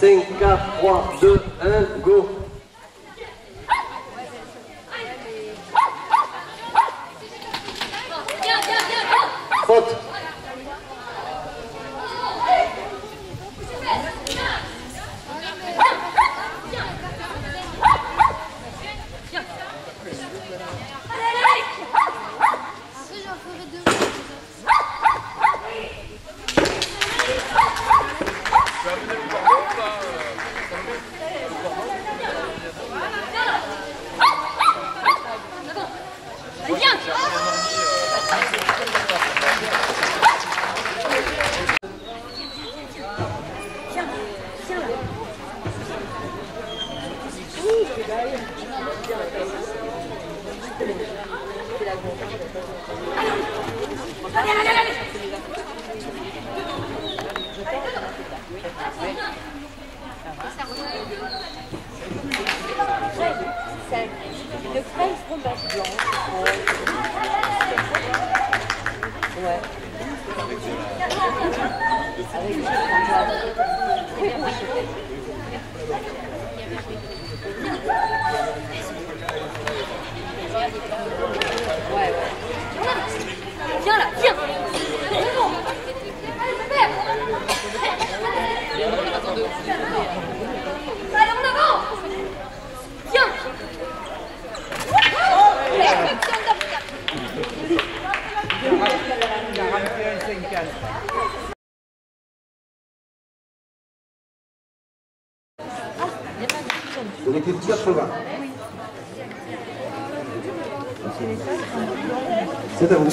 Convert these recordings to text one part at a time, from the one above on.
5, 4, 3, 2, 1, go. Faute. Allez, allez Allez, allez, allez. Ouais. Avec du fromage. Très bon chocolat. Ouais, ouais. Viens là, viens Allez, en avant Viens L'équipe 80. C'est à vous.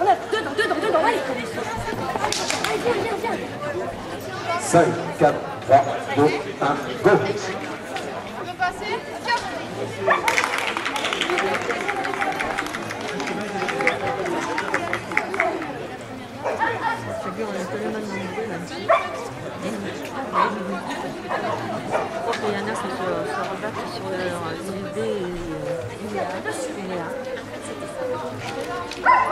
On a dedans, dedans, dedans, allez Allez, viens, viens, viens 5, 4, 3, 2, 1, go Il y en a qui se, rebattent sur leur et euh,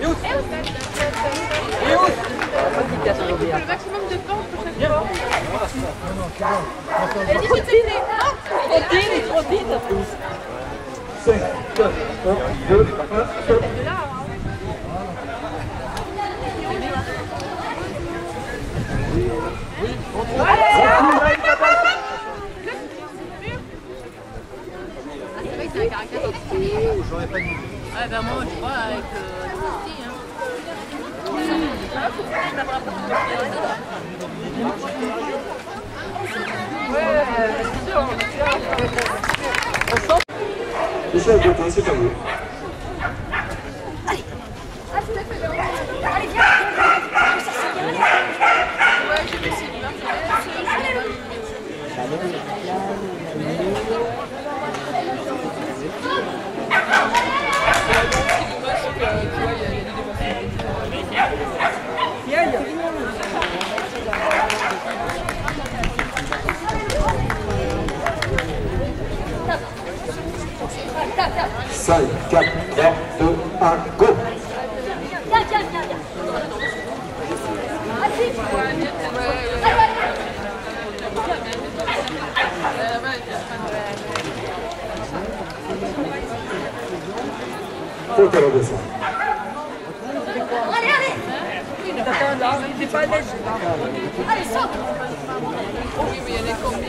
Youth Youth Le maximum de portes pour chaque. Allez-y, te 5, 4, 1, 2, 1, 2. Oui, on Allez, J'aurais pas dit. Ouais, ben moi, je crois, avec euh, le whisky, hein. Michel Gauthier, c'est à vous? 5, 4, 3, 2, 1, go viens, viens. Vas-y. Allez, allez. Faut qu'elle redescende. Allez, allez. Allez, saute. Oui, mais il y a combien